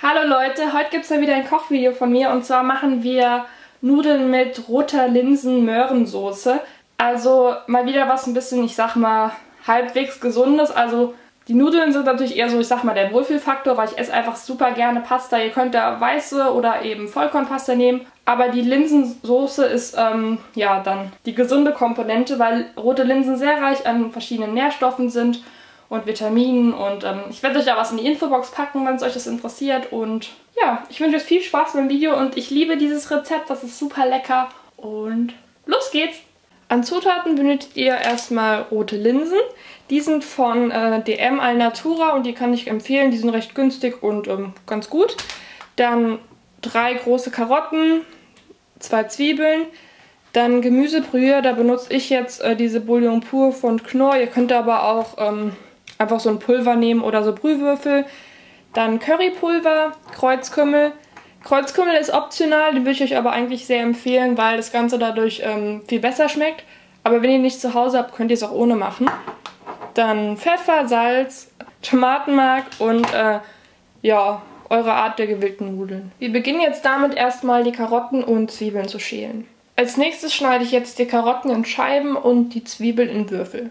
Hallo Leute, heute gibt es ja wieder ein Kochvideo von mir und zwar machen wir Nudeln mit roter Linsen-Möhrensoße. Also mal wieder was ein bisschen, ich sag mal, halbwegs gesundes. Also die Nudeln sind natürlich eher so, ich sag mal, der Wohlfühlfaktor, weil ich esse einfach super gerne Pasta. Ihr könnt da weiße oder eben Vollkornpasta nehmen. Aber die Linsensoße ist ähm, ja dann die gesunde Komponente, weil rote Linsen sehr reich an verschiedenen Nährstoffen sind und Vitaminen. Und ähm, ich werde euch da was in die Infobox packen, wenn es euch das interessiert. Und ja, ich wünsche euch viel Spaß beim Video und ich liebe dieses Rezept. Das ist super lecker. Und los geht's! An Zutaten benötigt ihr erstmal rote Linsen. Die sind von äh, DM Alnatura und die kann ich empfehlen. Die sind recht günstig und ähm, ganz gut. Dann drei große Karotten, zwei Zwiebeln, dann Gemüsebrühe. Da benutze ich jetzt äh, diese Bouillon pur von Knorr. Ihr könnt aber auch ähm, einfach so ein Pulver nehmen oder so Brühwürfel. Dann Currypulver, Kreuzkümmel. Kreuzkümmel ist optional, den würde ich euch aber eigentlich sehr empfehlen, weil das Ganze dadurch ähm, viel besser schmeckt. Aber wenn ihr nicht zu Hause habt, könnt ihr es auch ohne machen. Dann Pfeffer, Salz, Tomatenmark und äh, ja, eure Art der gewillten Nudeln. Wir beginnen jetzt damit erstmal die Karotten und Zwiebeln zu schälen. Als nächstes schneide ich jetzt die Karotten in Scheiben und die Zwiebeln in Würfel.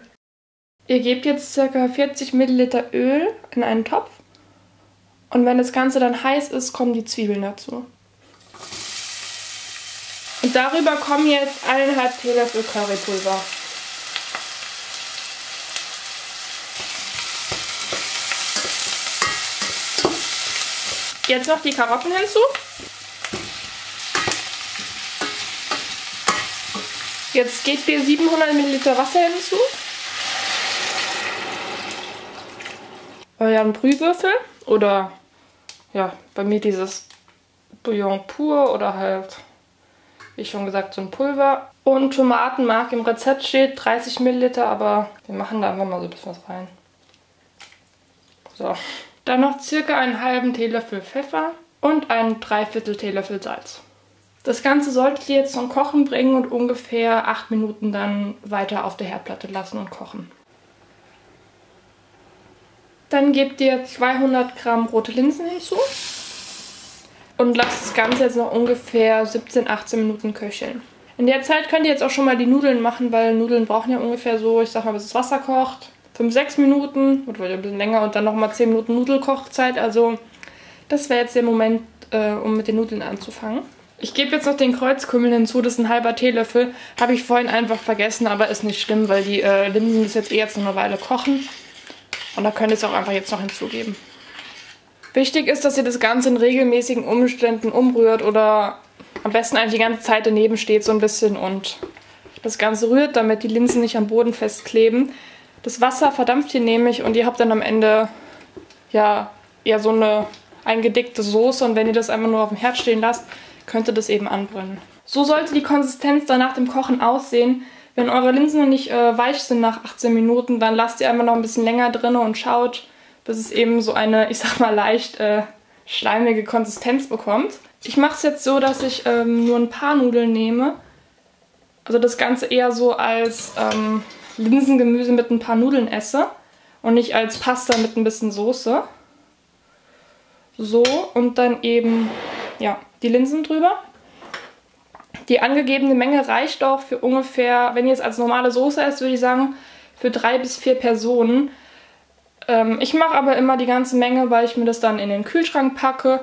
Ihr gebt jetzt ca. 40 ml Öl in einen Topf und wenn das Ganze dann heiß ist, kommen die Zwiebeln dazu. Und darüber kommen jetzt 1,5 Teelöffel Currypulver. Jetzt noch die Karotten hinzu. Jetzt gebt ihr 700 ml Wasser hinzu. Euren Brühwürfel oder ja, bei mir dieses Bouillon pur oder halt, wie schon gesagt, so ein Pulver. Und Tomatenmark im Rezept steht 30 Milliliter, aber wir machen da einfach mal so ein bisschen was rein. So. Dann noch circa einen halben Teelöffel Pfeffer und einen Dreiviertel Teelöffel Salz. Das Ganze solltet ihr jetzt zum Kochen bringen und ungefähr 8 Minuten dann weiter auf der Herdplatte lassen und kochen. Dann gebt ihr 200 Gramm rote Linsen hinzu und lasst das Ganze jetzt noch ungefähr 17, 18 Minuten köcheln. In der Zeit könnt ihr jetzt auch schon mal die Nudeln machen, weil Nudeln brauchen ja ungefähr so, ich sag mal, bis das Wasser kocht. 5, 6 Minuten oder ein bisschen länger und dann nochmal 10 Minuten Nudelkochzeit. Also das wäre jetzt der Moment, äh, um mit den Nudeln anzufangen. Ich gebe jetzt noch den Kreuzkümmel hinzu, das ist ein halber Teelöffel. Habe ich vorhin einfach vergessen, aber ist nicht schlimm, weil die äh, Linsen das jetzt eh jetzt noch eine Weile kochen. Und da könnt ihr es auch einfach jetzt noch hinzugeben. Wichtig ist, dass ihr das Ganze in regelmäßigen Umständen umrührt oder am besten eigentlich die ganze Zeit daneben steht so ein bisschen und das Ganze rührt, damit die Linsen nicht am Boden festkleben. Das Wasser verdampft hier nämlich und ihr habt dann am Ende ja eher so eine eingedickte Soße und wenn ihr das einfach nur auf dem Herd stehen lasst, könnte das eben anbrennen. So sollte die Konsistenz dann nach dem Kochen aussehen. Wenn eure Linsen noch nicht äh, weich sind nach 18 Minuten, dann lasst ihr einfach noch ein bisschen länger drin und schaut, bis es eben so eine, ich sag mal, leicht äh, schleimige Konsistenz bekommt. Ich mache es jetzt so, dass ich ähm, nur ein paar Nudeln nehme. Also das Ganze eher so als ähm, Linsengemüse mit ein paar Nudeln esse und nicht als Pasta mit ein bisschen Soße. So, und dann eben, ja, die Linsen drüber. Die angegebene Menge reicht auch für ungefähr, wenn ihr es als normale Soße esst, würde ich sagen, für drei bis vier Personen. Ähm, ich mache aber immer die ganze Menge, weil ich mir das dann in den Kühlschrank packe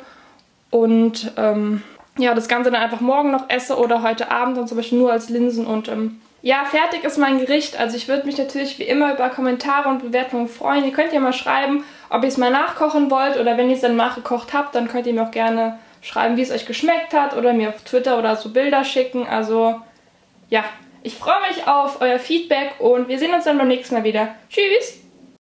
und ähm, ja, das Ganze dann einfach morgen noch esse oder heute Abend dann zum Beispiel nur als Linsen und ähm, ja, fertig ist mein Gericht. Also ich würde mich natürlich wie immer über Kommentare und Bewertungen freuen. Ihr könnt ja mal schreiben, ob ihr es mal nachkochen wollt oder wenn ihr es dann nachgekocht habt, dann könnt ihr mir auch gerne schreiben, wie es euch geschmeckt hat oder mir auf Twitter oder so Bilder schicken. Also ja, ich freue mich auf euer Feedback und wir sehen uns dann beim nächsten Mal wieder. Tschüss!